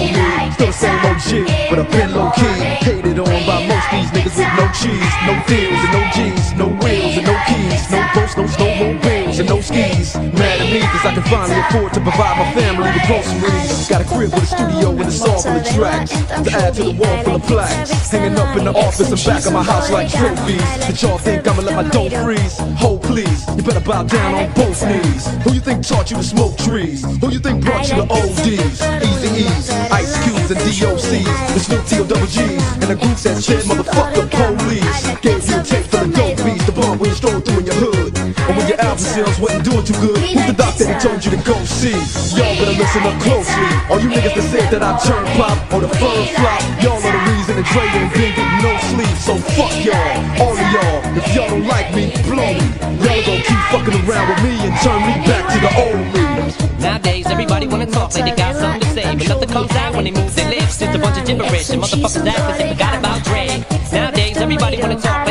me. Still the same OG, but I've been low key. Hated on by most these niggas with no cheese, no deals and no G's, no can finally afford to provide my family with groceries. Got a crib with a studio and a song full of tracks to add to the wall full of plaques. Hanging up in the office and back of my house like trophies. That y'all think I'ma let my dough freeze? Hold please, you better bow down on both knees. Who you think taught you to smoke trees? Who you think brought you to ODs? Eazy-E's, Ice Cubes and DOCs. The Snoop T O double G's and the groups that said motherfucker police. Gave you a tape for the dope beats, the bomb when you stroll through in your hood. And when your album sales wasn't doing too good, who's the doctor that told you to go see? Y'all better listen up closely. All you niggas that said that I turn pop or the fur flop, y'all are the reason that Dre ain't been getting no sleep. So fuck y'all, all of y'all. If y'all don't like me, blow me. Y'all gon' keep fucking around with me and turn me back to the old me. Nowadays, everybody wanna talk like they got something to say, but nothing comes out when they move their lips. It's a bunch of gibberish, and motherfuckers act like they forgot about Dre. Nowadays, everybody wanna talk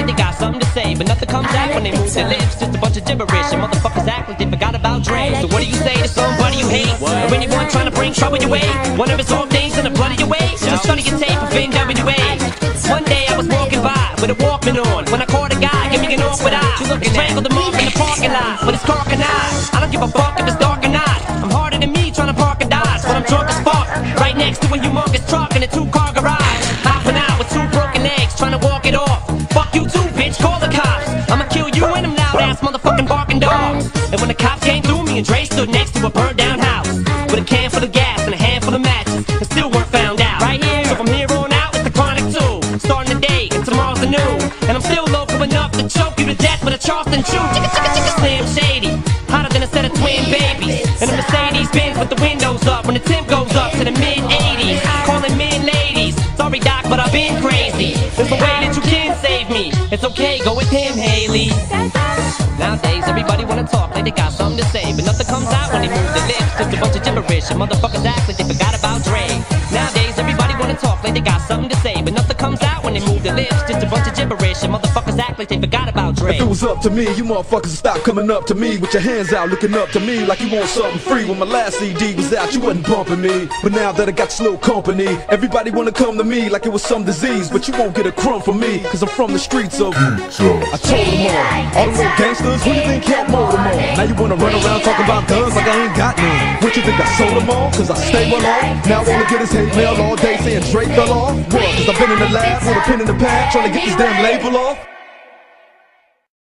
their lips. Just a bunch of gibberish, and motherfuckers act like they forgot about Dre. So what do you say to somebody you hate, or anyone trying to bring trouble your way? One of his old things in the blood of your way. Should've studied your tape of NWA. One day I was walking by with a Walkman on when I caught a guy give giving an awkward eye. Strangled him off in the parking lot but it's cock and. I don't give a fuck if it's dark or not. I'm harder than me trying to park a Dodge when I'm drunk as fuck. Right next to a humongous truck in a two-car garage. Hopping out with two broken legs trying to walk it off. Fuck you too, bitch. Call the cops. I'ma kill you stood next to a burned down house with a can full of gas and a handful of matches, and still weren't found out. Right here. So from here on out, it's the chronic two. Starting the day and tomorrow's the new. And I'm still local enough to choke you to death with a Charleston chew. Chicka chicka chicka Slim Shady, hotter than a set of twin babies. And a Mercedes Benz with the windows up when the temp goes up to the mid 80s. Calling men ladies. Sorry doc, but I've been crazy. There's a way that you can save me. It's okay, go with him, Hailie. Nowadays, everybody wanna talk like they got something to say, but nothing comes out when they move their lips. Just a bunch of gibberish, and motherfuckers act like they forgot about Dre. Nowadays, everybody wanna talk like they got something to say, but nothing comes out when they move their lips. Just a bunch of gibberish, and motherfuckers act like they forgot about Dre. If it was up to me, you motherfuckers would stop coming up to me with your hands out, looking up to me like you want something free. When my last CD was out, you wasn't bumping me. But now that I got slow company, everybody wanna come to me like it was some disease. But you won't get a crumb from me, cause I'm from the streets of. I told them all, all the little gangsters, who you think helped mold them all? Now you wanna run around talking about guns like I ain't got none. What you think I sold them all? Cause I stay well off. Now all I get is hate mail all day saying Dre fell off. What? Cause I've been in the lab with a pen in the pad trying to get this damn label off.